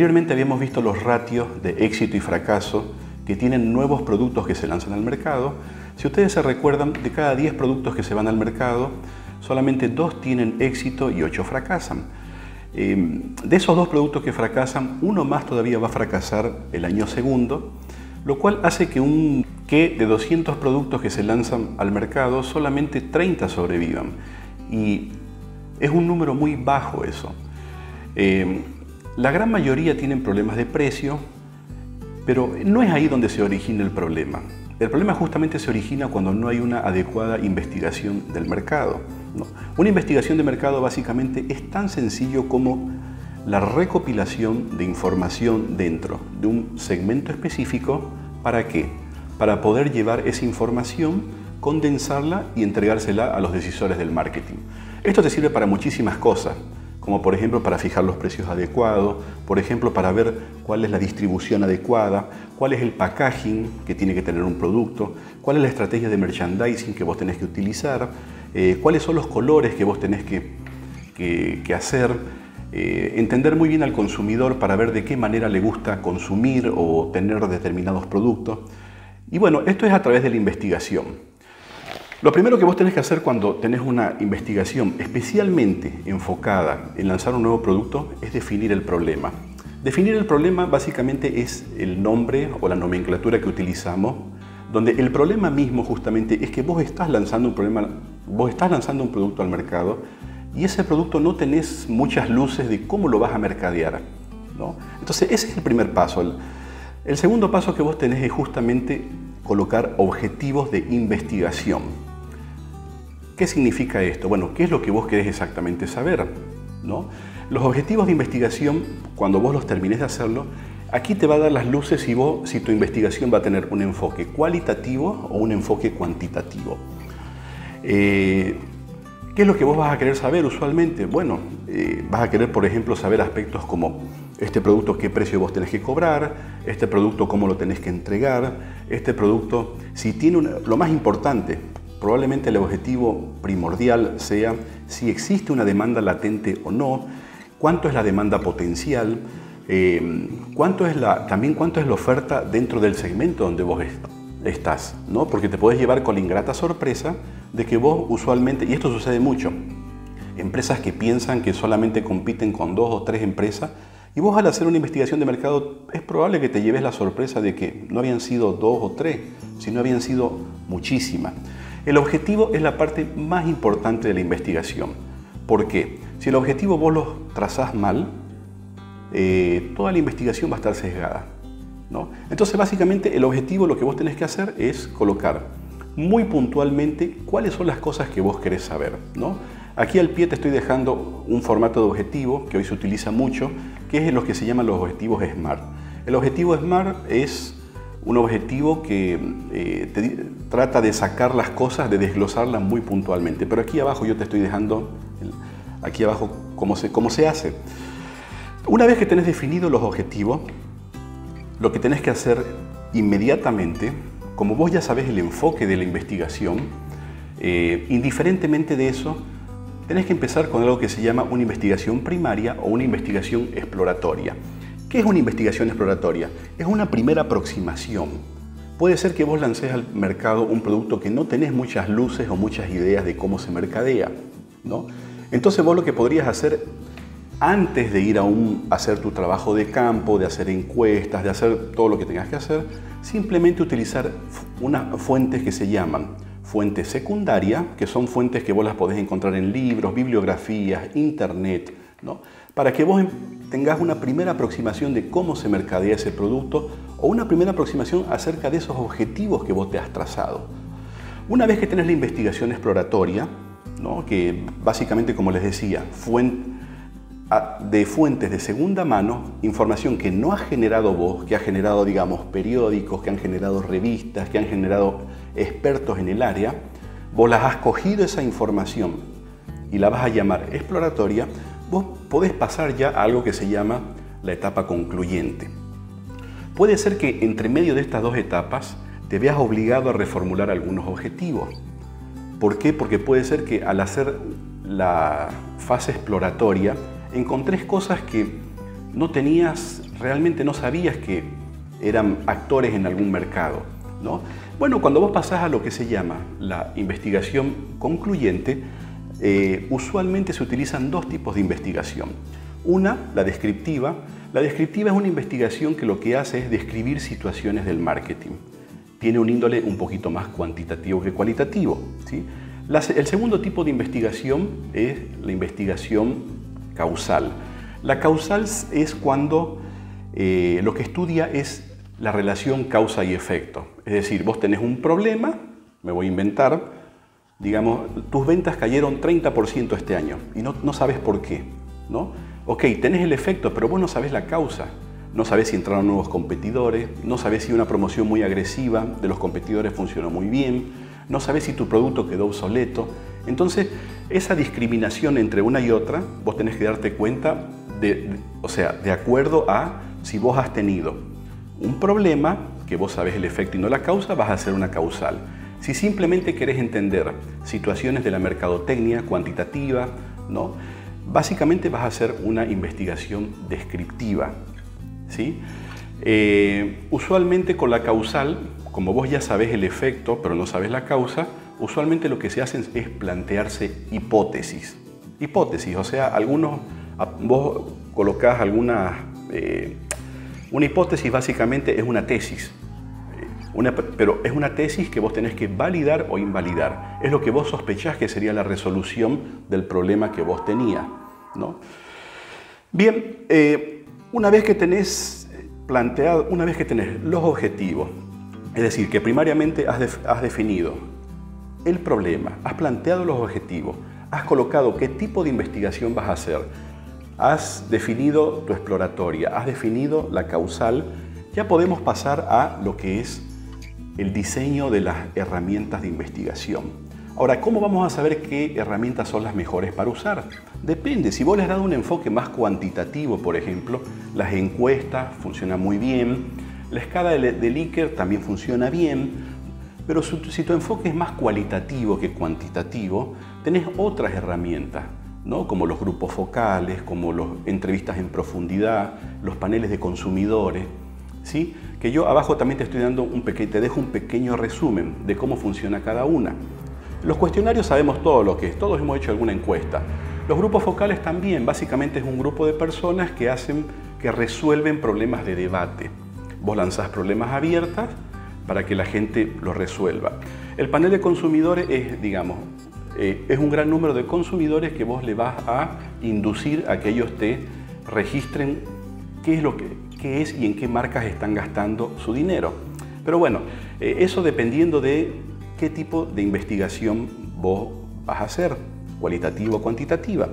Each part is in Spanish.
Anteriormente habíamos visto los ratios de éxito y fracaso que tienen nuevos productos que se lanzan al mercado. Si ustedes se recuerdan, de cada 10 productos que se van al mercado, solamente dos tienen éxito y 8 fracasan. Eh, de esos dos productos que fracasan, uno más todavía va a fracasar el año segundo, lo cual hace que, un, que de 200 productos que se lanzan al mercado, solamente 30 sobrevivan. Y es un número muy bajo eso. Eh, la gran mayoría tienen problemas de precio, pero no es ahí donde se origina el problema. El problema justamente se origina cuando no hay una adecuada investigación del mercado. Una investigación de mercado básicamente es tan sencillo como la recopilación de información dentro de un segmento específico. ¿Para qué? Para poder llevar esa información, condensarla y entregársela a los decisores del marketing. Esto te sirve para muchísimas cosas como por ejemplo para fijar los precios adecuados, por ejemplo para ver cuál es la distribución adecuada, cuál es el packaging que tiene que tener un producto, cuál es la estrategia de merchandising que vos tenés que utilizar, eh, cuáles son los colores que vos tenés que, hacer, eh, entender muy bien al consumidor para ver de qué manera le gusta consumir o tener determinados productos. Y bueno, esto es a través de la investigación. Lo primero que vos tenés que hacer cuando tenés una investigación especialmente enfocada en lanzar un nuevo producto es definir el problema. Definir el problema básicamente es el nombre o la nomenclatura que utilizamos, donde el problema mismo justamente es que vos estás lanzando un problema, vos estás lanzando un producto al mercado y ese producto no tenés muchas luces de cómo lo vas a mercadear. ¿no? Entonces ese es el primer paso. El, segundo paso que vos tenés es justamente colocar objetivos de investigación. ¿Qué significa esto? Bueno, ¿qué es lo que vos querés exactamente saber? ¿no? Los objetivos de investigación, cuando vos los termines de hacerlo, aquí te va a dar las luces si, vos, si tu investigación va a tener un enfoque cualitativo o un enfoque cuantitativo. Eh, ¿Qué es lo que vos vas a querer saber usualmente? Bueno, eh, vas a querer, por ejemplo, saber aspectos como este producto, qué precio vos tenés que cobrar, este producto, cómo lo tenés que entregar, este producto, si tiene lo más importante, Probablemente el objetivo primordial sea si existe una demanda latente o no, cuánto es la demanda potencial, eh, cuánto es la, también cuánto es la oferta dentro del segmento donde vos estás, ¿no? porque te puedes llevar con la ingrata sorpresa de que vos usualmente, y esto sucede mucho, empresas que piensan que solamente compiten con dos o tres empresas, y vos al hacer una investigación de mercado es probable que te lleves la sorpresa de que no habían sido dos o tres, sino habían sido muchísimas. El objetivo es la parte más importante de la investigación. ¿Por qué? Si el objetivo vos lo trazás mal, eh, toda la investigación va a estar sesgada. ¿no? Entonces, básicamente, el objetivo lo que vos tenés que hacer es colocar muy puntualmente cuáles son las cosas que vos querés saber. ¿no? Aquí al pie te estoy dejando un formato de objetivo que hoy se utiliza mucho, que es lo que se llaman los objetivos SMART. El objetivo SMART es un objetivo que eh, trata de sacar las cosas, de desglosarlas muy puntualmente. Pero aquí abajo yo te estoy dejando, aquí abajo, cómo se, cómo se hace. Una vez que tenés definido los objetivos, lo que tenés que hacer inmediatamente, como vos ya sabés el enfoque de la investigación, eh, indiferentemente de eso, tenés que empezar con algo que se llama una investigación primaria o una investigación exploratoria. ¿Qué es una investigación exploratoria? Es una primera aproximación. Puede ser que vos lances al mercado un producto que no tenés muchas luces o muchas ideas de cómo se mercadea. ¿no? Entonces vos lo que podrías hacer antes de ir a, un, hacer tu trabajo de campo, de hacer encuestas, de hacer todo lo que tengas que hacer, simplemente utilizar unas fuentes que se llaman fuentes secundarias, que son fuentes que vos las podés encontrar en libros, bibliografías, internet, ¿no? Para que vos tengas una primera aproximación de cómo se mercadea ese producto o una primera aproximación acerca de esos objetivos que vos te has trazado. Una vez que tenés la investigación exploratoria, que básicamente, como les decía, de fuentes de segunda mano, información que no has generado vos, que ha generado, digamos, periódicos, que han generado revistas, que han generado expertos en el área, vos las has cogido esa información y la vas a llamar exploratoria, vos podés pasar ya a algo que se llama la etapa concluyente. Puede ser que entre medio de estas dos etapas te veas obligado a reformular algunos objetivos. ¿Por qué? Porque puede ser que al hacer la fase exploratoria encontres cosas que no tenías, realmente no sabías que eran actores en algún mercado. ¿no? Bueno, cuando vos pasás a lo que se llama la investigación concluyente, eh, usualmente se utilizan dos tipos de investigación. Una, la descriptiva. La descriptiva es una investigación que lo que hace es describir situaciones del marketing. Tiene un índole un poquito más cuantitativo que cualitativo. el segundo tipo de investigación es la investigación causal. La causal es cuando eh, lo que estudia es la relación causa y efecto. Es decir, vos tenés un problema, me voy a inventar, digamos, tus ventas cayeron 30% este año y no, no sabes por qué. ¿no? Ok, tenés el efecto, pero vos no sabés la causa. No sabés si entraron nuevos competidores, no sabés si una promoción muy agresiva de los competidores funcionó muy bien, no sabes si tu producto quedó obsoleto. Entonces, esa discriminación entre una y otra, vos tenés que darte cuenta, de, o sea, de acuerdo a si vos has tenido un problema, que vos sabés el efecto y no la causa, vas a hacer una causal. Si simplemente querés entender situaciones de la mercadotecnia cuantitativa, ¿no? básicamente vas a hacer una investigación descriptiva. ¿sí? Eh, usualmente con la causal como vos ya sabés el efecto, pero no sabes la causa, usualmente lo que se hace es plantearse hipótesis. Hipótesis, o sea, algunos, vos colocás alguna... Eh, una hipótesis básicamente es una tesis, pero es una tesis que vos tenés que validar o invalidar. Es lo que vos sospechás que sería la resolución del problema que vos tenías. ¿no? Bien, eh, una vez que tenés planteado, una vez que tenés los objetivos, es decir, que primariamente has, definido el problema, has planteado los objetivos, has colocado qué tipo de investigación vas a hacer, has definido tu exploratoria, has definido la causal, ya podemos pasar a lo que es el diseño de las herramientas de investigación. Ahora, ¿cómo vamos a saber qué herramientas son las mejores para usar? Depende, si vos le has un enfoque más cuantitativo, por ejemplo, las encuestas funcionan muy bien, la escala de Likert también funciona bien, pero si tu enfoque es más cualitativo que cuantitativo, tenés otras herramientas, ¿no? como los grupos focales, como las entrevistas en profundidad, los paneles de consumidores, ¿sí? Que yo abajo también te estoy dando un pequeño, te dejo un pequeño resumen de cómo funciona cada una. Los cuestionarios sabemos todo lo que es, todos hemos hecho alguna encuesta. Los grupos focales también, básicamente es un grupo de personas que hacen, que resuelven problemas de debate. Vos lanzás problemas abiertas para que la gente los resuelva. El panel de consumidores es, digamos, eh, es un gran número de consumidores que vos le vas a inducir a que ellos te registren qué es, lo que, qué es y en qué marcas están gastando su dinero. Pero bueno, eh, eso dependiendo de qué tipo de investigación vos vas a hacer, cualitativa o cuantitativa.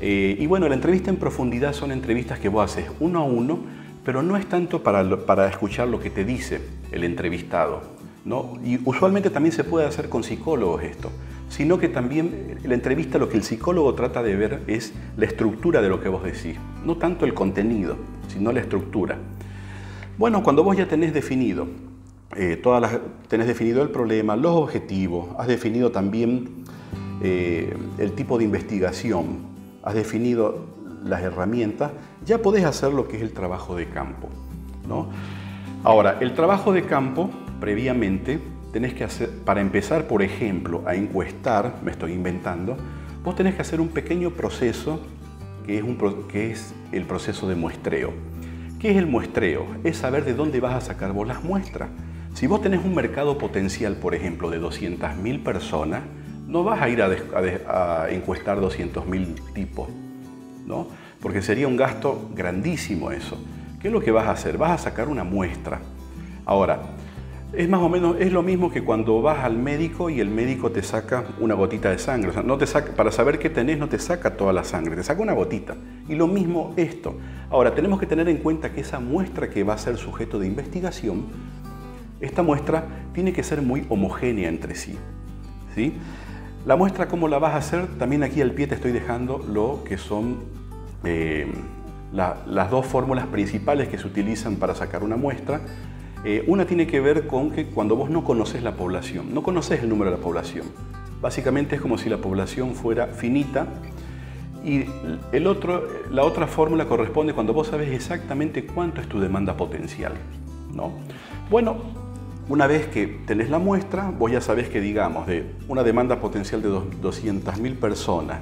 Eh, y bueno, la entrevista en profundidad son entrevistas que vos haces uno a uno pero no es tanto para, escuchar lo que te dice el entrevistado. ¿no? Y usualmente también se puede hacer con psicólogos esto, sino que también la entrevista lo que el psicólogo trata de ver es la estructura de lo que vos decís, no tanto el contenido, sino la estructura. Bueno, cuando vos ya tenés definido, eh, todas las, tenés definido el problema, los objetivos, has definido también eh, el tipo de investigación, has definido las herramientas, ya podés hacer lo que es el trabajo de campo. ¿no? Ahora, el trabajo de campo, previamente, tenés que hacer, para empezar, por ejemplo, a encuestar, me estoy inventando, vos tenés que hacer un pequeño proceso que es, el proceso de muestreo. ¿Qué es el muestreo? Es saber de dónde vas a sacar vos las muestras. Si vos tenés un mercado potencial, por ejemplo, de 200.000 personas, no vas a ir a, a, a encuestar 200.000 tipos. ¿no? Porque sería un gasto grandísimo eso. ¿Qué es lo que vas a hacer? Vas a sacar una muestra. Ahora, es más o menos, es lo mismo que cuando vas al médico y el médico te saca una gotita de sangre. no te saca, para saber qué tenés no te saca toda la sangre, te saca una gotita. Y lo mismo esto. Ahora, tenemos que tener en cuenta que esa muestra que va a ser sujeto de investigación, esta muestra tiene que ser muy homogénea entre sí. ¿sí? La muestra, ¿cómo la vas a hacer? También aquí al pie te estoy dejando lo que son eh, las dos fórmulas principales que se utilizan para sacar una muestra. Eh, una tiene que ver con que cuando vos no conoces la población, no conoces el número de la población. Básicamente es como si la población fuera finita Y el otro, la otra fórmula corresponde cuando vos sabes exactamente cuánto es tu demanda potencial. ¿no? Bueno, una vez que tenés la muestra, vos ya sabés que, digamos, de una demanda potencial de 200.000 personas,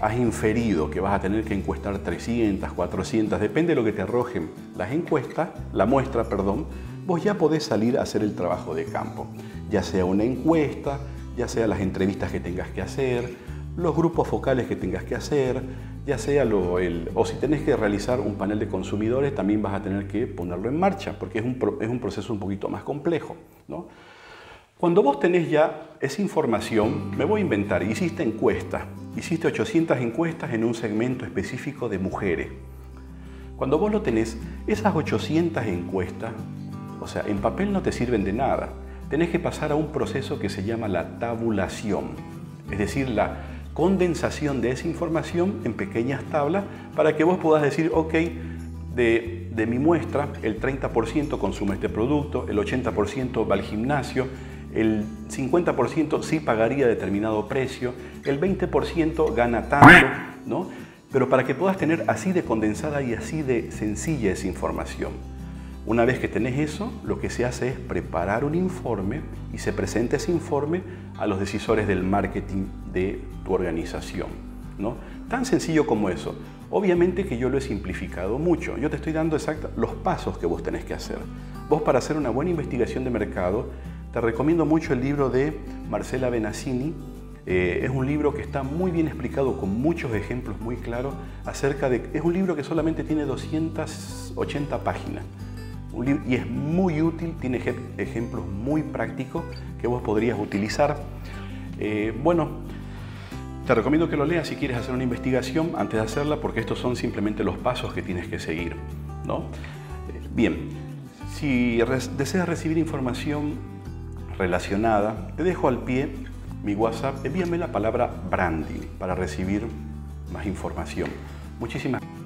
has inferido que vas a tener que encuestar 300, 400, depende de lo que te arrojen las encuestas, la muestra, perdón, vos ya podés salir a hacer el trabajo de campo, ya sea una encuesta, ya sea las entrevistas que tengas que hacer, los grupos focales que tengas que hacer, ya sea lo, el, o si tenés que realizar un panel de consumidores, también vas a tener que ponerlo en marcha, porque es un, es un proceso un poquito más complejo. ¿no? Cuando vos tenés ya esa información, me voy a inventar, hiciste encuestas, hiciste 800 encuestas en un segmento específico de mujeres. Cuando vos lo tenés, esas 800 encuestas o sea, en papel no te sirven de nada. Tenés que pasar a un proceso que se llama la tabulación, es decir, la condensación de esa información en pequeñas tablas para que vos puedas decir, ok, de, de mi muestra el 30% consume este producto, el 80% va al gimnasio, el 50% sí pagaría determinado precio, el 20% gana tanto, ¿no? Pero para que puedas tener así de condensada y así de sencilla esa información. Una vez que tenés eso, lo que se hace es preparar un informe y se presenta ese informe a los decisores del marketing de tu organización. ¿no? Tan sencillo como eso. Obviamente que yo lo he simplificado mucho. Yo te estoy dando exacta los pasos que vos tenés que hacer. Vos para hacer una buena investigación de mercado, te recomiendo mucho el libro de Marcela Benassini. Eh, es un libro que está muy bien explicado con muchos ejemplos muy claros acerca de... Es un libro que solamente tiene 280 páginas y es muy útil, tiene ejemplos muy prácticos que vos podrías utilizar. Eh, bueno, te recomiendo que lo leas si quieres hacer una investigación antes de hacerla porque estos son simplemente los pasos que tienes que seguir. ¿no? Bien, si deseas recibir información relacionada, te dejo al pie mi WhatsApp, envíame la palabra branding para recibir más información. Muchísimas gracias.